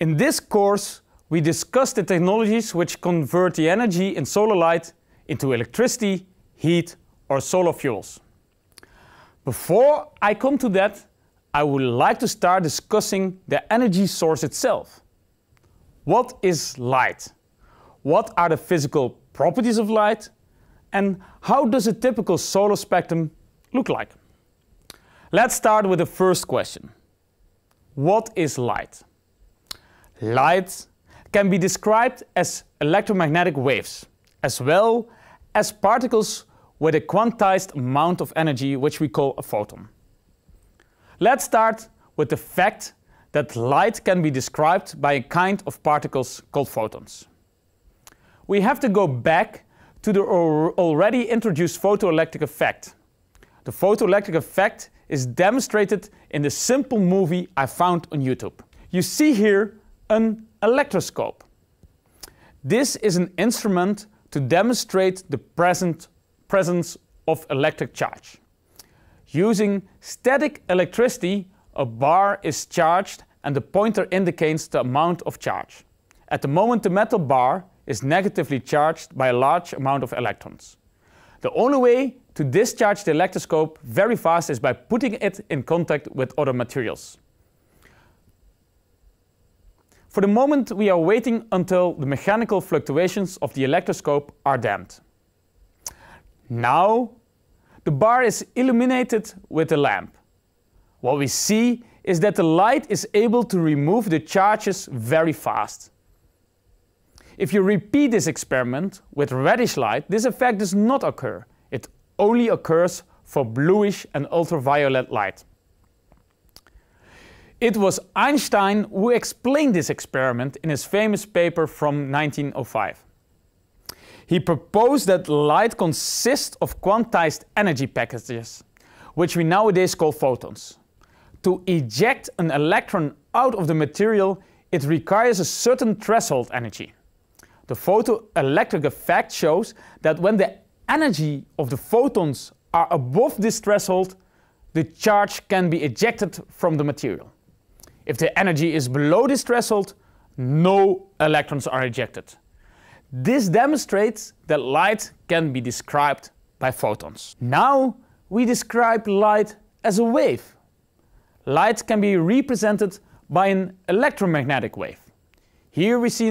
In this course, we discuss the technologies which convert the energy in solar light into electricity, heat or solar fuels. Before I come to that, I would like to start discussing the energy source itself. What is light? What are the physical properties of light? And how does a typical solar spectrum look like? Let's start with the first question. What is light? Light can be described as electromagnetic waves, as well as particles with a quantized amount of energy which we call a photon. Let's start with the fact that light can be described by a kind of particles called photons. We have to go back to the already introduced photoelectric effect. The photoelectric effect is demonstrated in the simple movie I found on YouTube. You see here an electroscope. This is an instrument to demonstrate the present presence of electric charge. Using static electricity, a bar is charged and the pointer indicates the amount of charge. At the moment the metal bar is negatively charged by a large amount of electrons. The only way to discharge the electroscope very fast is by putting it in contact with other materials. For the moment we are waiting until the mechanical fluctuations of the electroscope are damped. Now the bar is illuminated with a lamp. What we see is that the light is able to remove the charges very fast. If you repeat this experiment with reddish light, this effect does not occur. It only occurs for bluish and ultraviolet light. It was Einstein who explained this experiment in his famous paper from 1905. He proposed that light consists of quantized energy packages, which we nowadays call photons. To eject an electron out of the material, it requires a certain threshold energy. The photoelectric effect shows that when the energy of the photons are above this threshold, the charge can be ejected from the material. If the energy is below this threshold, no electrons are ejected. This demonstrates that light can be described by photons. Now we describe light as a wave. Light can be represented by an electromagnetic wave. Here we see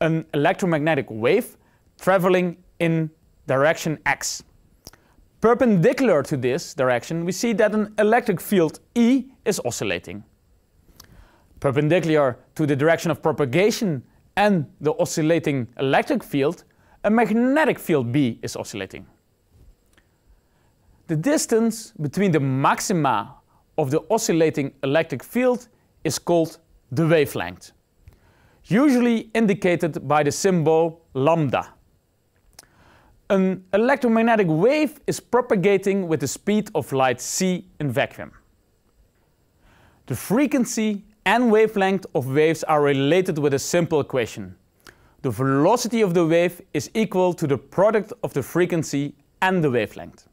an electromagnetic wave traveling in direction x. Perpendicular to this direction, we see that an electric field E is oscillating. Perpendicular to the direction of propagation and the oscillating electric field, a magnetic field B is oscillating. The distance between the maxima of the oscillating electric field is called the wavelength, usually indicated by the symbol lambda. An electromagnetic wave is propagating with the speed of light c in vacuum. The frequency and wavelength of waves are related with a simple equation. The velocity of the wave is equal to the product of the frequency and the wavelength.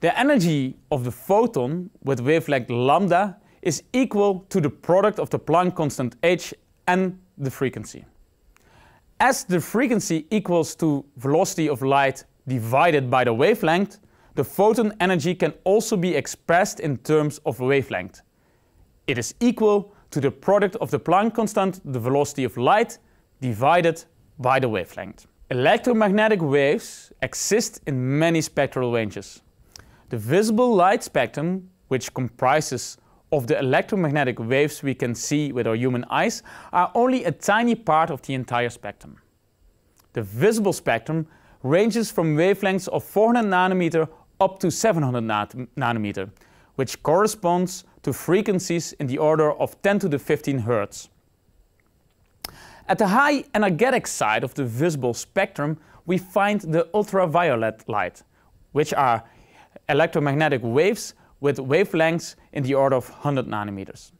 The energy of the photon with wavelength lambda is equal to the product of the Planck constant h and the frequency. As the frequency equals to velocity of light divided by the wavelength, the photon energy can also be expressed in terms of wavelength. It is equal to the product of the Planck constant, the velocity of light, divided by the wavelength. Electromagnetic waves exist in many spectral ranges. The visible light spectrum, which comprises of the electromagnetic waves we can see with our human eyes, are only a tiny part of the entire spectrum. The visible spectrum ranges from wavelengths of 400 nanometer up to 700 nanometer, which corresponds to frequencies in the order of 10 to the 15 Hz. At the high energetic side of the visible spectrum, we find the ultraviolet light, which are electromagnetic waves with wavelengths in the order of 100 nanometers.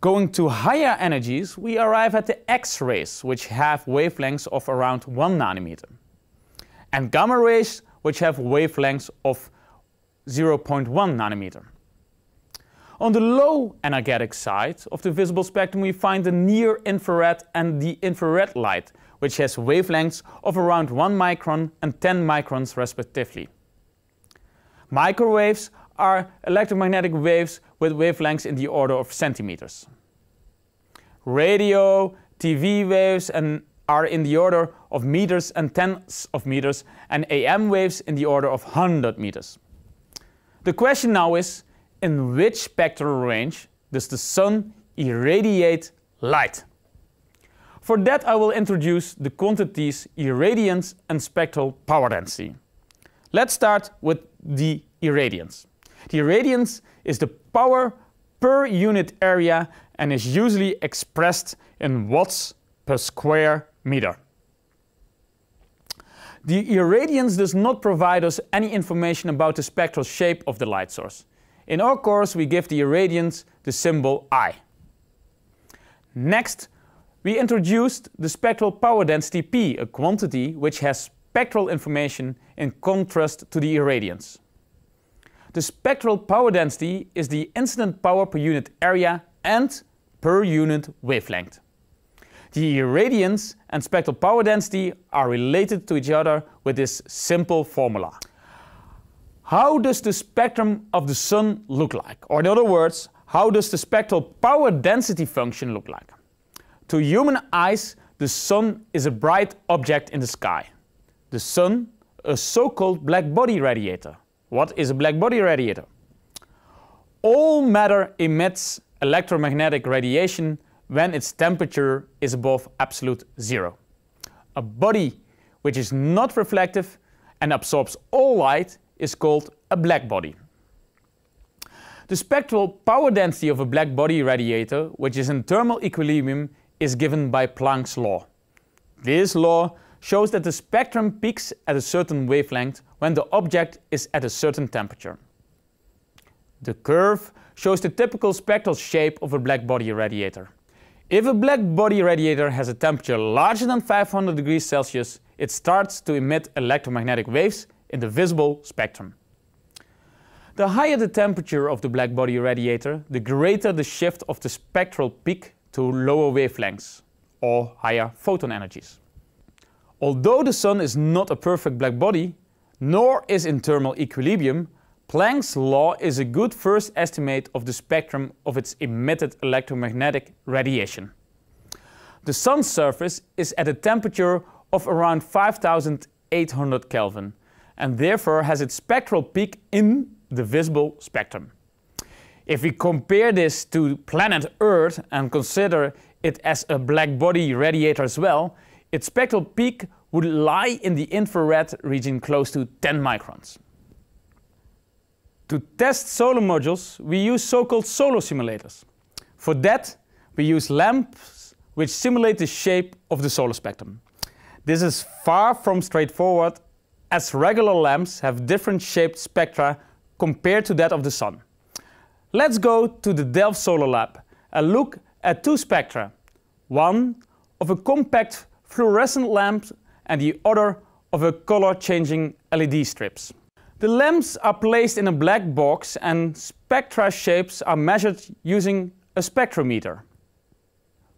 Going to higher energies, we arrive at the X-rays, which have wavelengths of around 1 nanometer, and gamma rays, which have wavelengths of 0.1 nanometer. On the low energetic side of the visible spectrum, we find the near infrared and the infrared light, which has wavelengths of around 1 micron and 10 microns respectively. Microwaves are electromagnetic waves with wavelengths in the order of centimeters. Radio, TV waves and are in the order of meters and tenths of meters and AM waves in the order of 100 meters. The question now is, in which spectral range does the sun irradiate light? For that I will introduce the quantities irradiance and spectral power density. Let's start with the irradiance. The irradiance is the power per unit area and is usually expressed in watts per square meter. The irradiance does not provide us any information about the spectral shape of the light source. In our course, we give the irradiance the symbol I. Next, we introduced the spectral power density P, a quantity which has spectral information in contrast to the irradiance. The spectral power density is the incident power per unit area and per unit wavelength. The irradiance and spectral power density are related to each other with this simple formula. How does the spectrum of the sun look like? Or in other words, how does the spectral power density function look like? To human eyes, the sun is a bright object in the sky. The sun, a so-called black body radiator. What is a black body radiator? All matter emits electromagnetic radiation when its temperature is above absolute zero. A body which is not reflective and absorbs all light is called a black body. The spectral power density of a black body radiator, which is in thermal equilibrium, is given by Planck's law. This law shows that the spectrum peaks at a certain wavelength when the object is at a certain temperature. The curve shows the typical spectral shape of a black body radiator. If a black body radiator has a temperature larger than 500 degrees Celsius, it starts to emit electromagnetic waves in the visible spectrum. The higher the temperature of the black body radiator, the greater the shift of the spectral peak to lower wavelengths or higher photon energies. Although the Sun is not a perfect black body, nor is in thermal equilibrium, Planck's law is a good first estimate of the spectrum of its emitted electromagnetic radiation. The Sun's surface is at a temperature of around 5800 Kelvin and therefore has its spectral peak in the visible spectrum. If we compare this to planet Earth and consider it as a black body radiator as well, its spectral peak would lie in the infrared region close to 10 microns. To test solar modules, we use so-called solar simulators. For that, we use lamps which simulate the shape of the solar spectrum. This is far from straightforward as regular lamps have different shaped spectra compared to that of the sun. Let's go to the Delft Solar Lab and look at two spectra, one of a compact fluorescent lamp and the other of a color-changing LED strips. The lamps are placed in a black box and spectra shapes are measured using a spectrometer.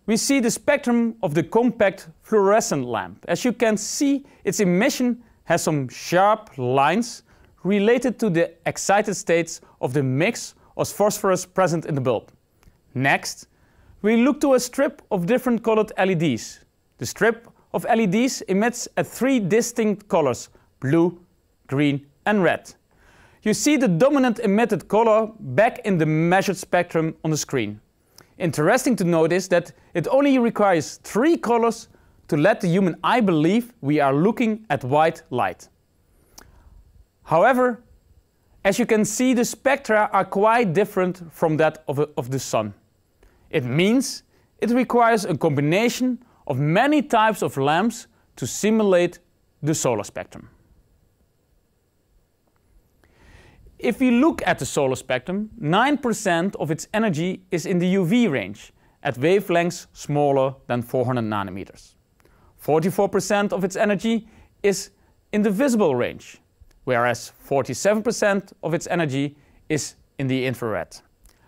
We see the spectrum of the compact fluorescent lamp. As you can see, its emission has some sharp lines related to the excited states of the mix of phosphorus present in the bulb. Next, we look to a strip of different colored LEDs. The strip of LEDs emits at three distinct colors, blue, green and red. You see the dominant emitted color back in the measured spectrum on the screen. Interesting to notice that it only requires three colors to let the human eye believe we are looking at white light. However, as you can see, the spectra are quite different from that of, a, of the Sun. It means it requires a combination of many types of lamps to simulate the solar spectrum. If we look at the solar spectrum, 9% of its energy is in the UV range, at wavelengths smaller than 400 nanometers. 44% of its energy is in the visible range, whereas 47% of its energy is in the infrared.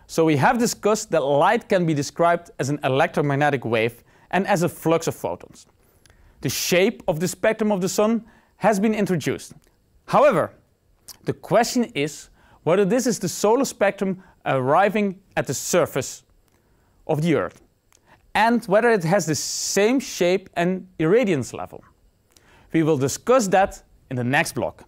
So we have discussed that light can be described as an electromagnetic wave and as a flux of photons. The shape of the spectrum of the sun has been introduced. However, the question is whether this is the solar spectrum arriving at the surface of the Earth and whether it has the same shape and irradiance level. We will discuss that in the next block.